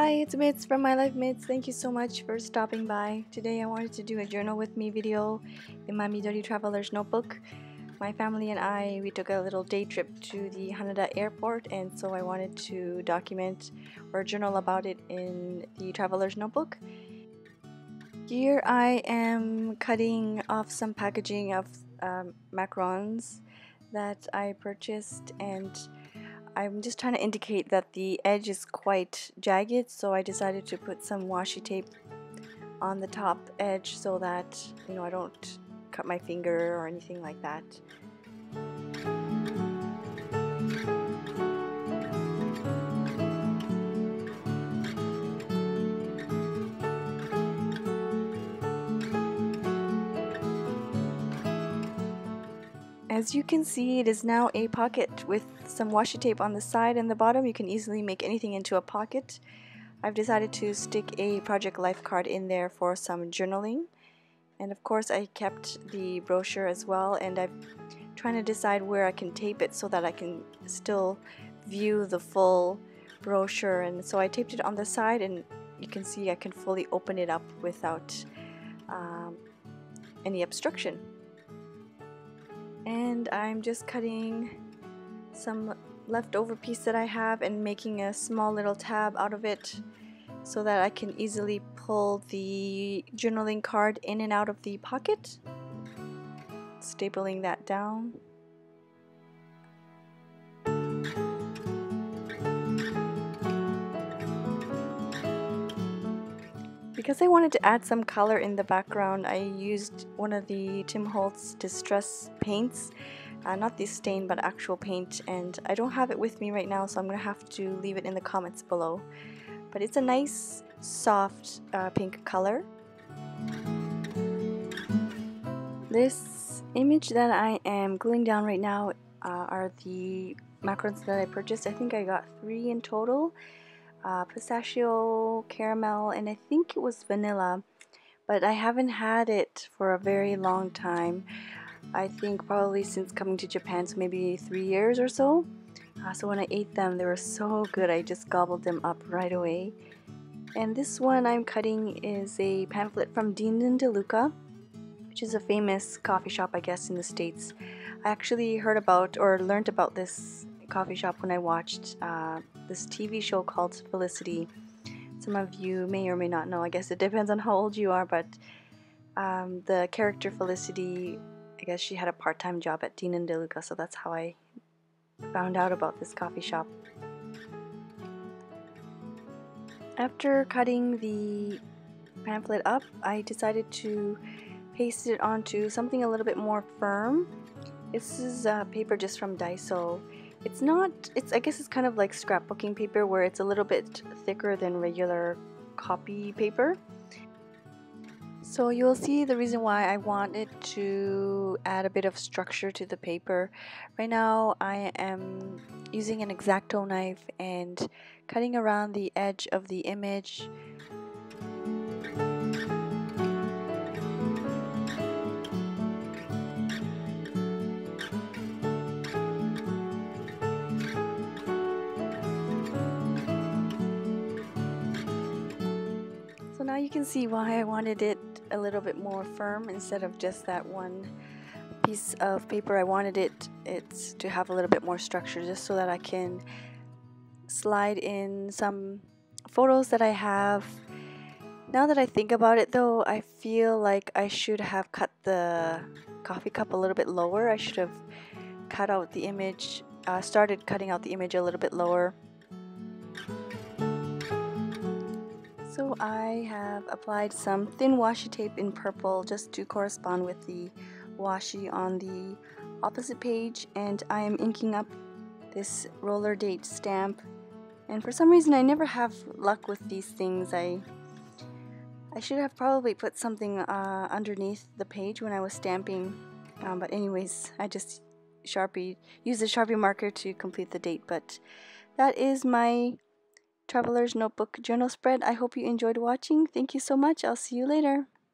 Hi, it's Mits from My Life Mits. Thank you so much for stopping by. Today I wanted to do a journal with me video in my Midori Traveler's Notebook. My family and I, we took a little day trip to the Haneda airport and so I wanted to document or journal about it in the Traveler's Notebook. Here I am cutting off some packaging of um, macarons that I purchased and I'm just trying to indicate that the edge is quite jagged so I decided to put some washi tape on the top edge so that you know I don't cut my finger or anything like that. As you can see, it is now a pocket with some washi tape on the side and the bottom. You can easily make anything into a pocket. I've decided to stick a Project Life card in there for some journaling. And of course I kept the brochure as well and I'm trying to decide where I can tape it so that I can still view the full brochure and so I taped it on the side and you can see I can fully open it up without um, any obstruction and I'm just cutting some leftover piece that I have and making a small little tab out of it so that I can easily pull the journaling card in and out of the pocket stapling that down Because I wanted to add some color in the background, I used one of the Tim Holtz Distress paints. Uh, not the stain, but actual paint. And I don't have it with me right now, so I'm to have to leave it in the comments below. But it's a nice, soft uh, pink color. This image that I am gluing down right now uh, are the macarons that I purchased. I think I got three in total uh, pistachio, caramel, and I think it was vanilla. But I haven't had it for a very long time. I think probably since coming to Japan, so maybe three years or so. Uh, so when I ate them, they were so good. I just gobbled them up right away. And this one I'm cutting is a pamphlet from Dean DeLuca, which is a famous coffee shop, I guess, in the States. I actually heard about or learned about this coffee shop when I watched uh, this TV show called Felicity. Some of you may or may not know. I guess it depends on how old you are, but um, the character Felicity, guess she had a part-time job at Dean and DeLuca, so that's how I found out about this coffee shop. After cutting the pamphlet up, I decided to paste it onto something a little bit more firm. This is uh, paper just from Daiso it's not, it's I guess it's kind of like scrapbooking paper where it's a little bit thicker than regular copy paper. So you'll see the reason why I wanted to add a bit of structure to the paper. Right now I am using an X-Acto knife and cutting around the edge of the image So, now you can see why I wanted it a little bit more firm instead of just that one piece of paper. I wanted it it's to have a little bit more structure just so that I can slide in some photos that I have. Now that I think about it though, I feel like I should have cut the coffee cup a little bit lower. I should have cut out the image, uh, started cutting out the image a little bit lower So I have applied some thin washi tape in purple just to correspond with the washi on the opposite page and I am inking up this roller date stamp and for some reason I never have luck with these things. I I should have probably put something uh, underneath the page when I was stamping um, but anyways I just Sharpie use a Sharpie marker to complete the date but that is my Traveler's Notebook Journal Spread. I hope you enjoyed watching. Thank you so much. I'll see you later.